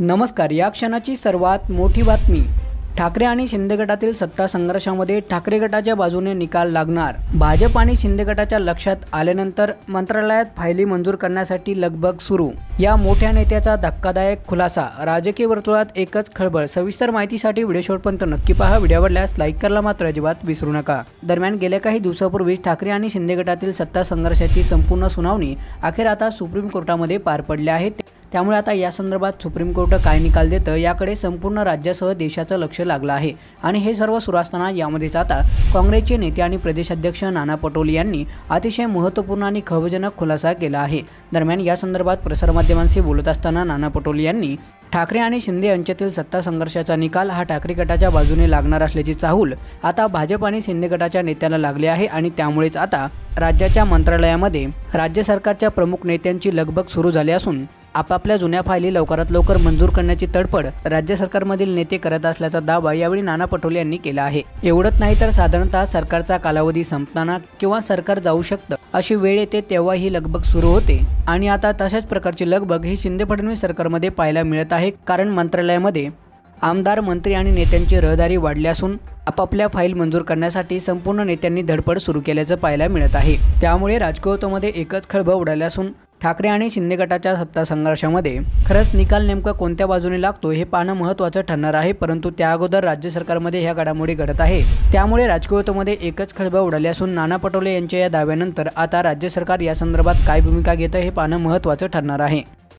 नमस्कार या क्षणाची सर्वात मोठी बातमी. ठाकरे आणि शिंदे गटातील सत्ता संघर्षामध्ये ठाकरे गटाच्या बाजूने निकाल लागणार. भाजप आणि शिंदे गटाच्या लक्षात आल्यानंतर मंत्रालयात फायली मंजूर करण्यासाठी लगबग सुरू. या मोठ्या नेत्याचा धक्कादायक खुलासा. राजकीय वर्तुळात एकच खळबळ. सविस्तर माहितीसाठी व्हिडिओ शेवटपर्यंत नक्की पहा. व्हिडिओ आवडल्यास लाईक करायला मात्र अजिबात विसरू नका. दरम्यान गेल्या काही दिवसापूर्वी ठाकरे आणि शिंदे गटातील सत्ता संघर्षाची संपूर्ण सुनावणी अखेर आता सुप्रीम कोर्टामध्ये पार पडली आहे. त्यामुळे आता या संदर्भात सुप्रीम कोर्ट काय निकाल देतं याकडे संपूर्ण राज्यासह देशाचं लक्ष लागलं आहे. आणि हे सर्व सुरू असताना यामध्येच आता काँग्रेसचे नेते आणि प्रदेशाध्यक्ष नाना पटोले यांनी अतिशय महत्त्वपूर्ण आणि खबजनक खुलासा केला आहे. दरम्यान या संदर्भात प्रसारमाध्यमांशी बोलत असताना नाना पटोले यांनी ठाकरे आणि शिंदे यांच्यातील सत्ता संघर्षाचा निकाल हा ठाकरे गटाच्या बाजूने लागणार असल्याची चाहूल आता भाजप आणि शिंदे गटाच्या नेत्याला लागली आहे आणि त्यामुळेच आता राज्याच्या मंत्रालयामध्ये राज्य सरकारच्या प्रमुख नेत्यांची लगबग सुरू झाली असून आपापल्या जुन्या फायली लवकरात लवकर मंजूर करण्याची तडफड राज्य सरकारमधील नेते करत असल्याचा दावा यावेळी नाना पटोले यांनी केला आहे. एवढंच नाही तर साधारणतः सरकारचा कालावधी संपताना किंवा सरकार जाऊ शकतं अशी वेळ येते तेव्हा ही लगबग सुरू होते. आणि आता तशाच प्रकारची लगबग ही शिंदे फडणवीस सरकारमध्ये पाहायला मिळत आहे कारण मंत्रालयामध्ये आमदार मंत्री आणि नेत्यांची रहदारी वाढली असून आपापल्या फाईल मंजूर करण्यासाठी संपूर्ण नेत्यांनी धडपड सुरू केल्याचं पाहायला मिळत आहे. त्यामुळे राजकोतोमध्ये एकच खळबळ उडाली असून ठाकरे आणि शिंदे गटाच्या सत्ता संघर्षामध्ये खरंच निकाल नेमका कोणत्या बाजूने लागतो हे पाहणं महत्त्वाचं ठरणार आहे परंतु त्या अगोदर राज्य सरकारमध्ये ह्या घडामोडी घडत आहे. त्यामुळे राजकीयतेमध्ये एकच खळबळ उडाली असून नाना पटोले यांच्या या दाव्यानंतर आता राज्य सरकार या संदर्भात काय भूमिका घेतं हे पाहणं महत्त्वाचं ठरणार आहे.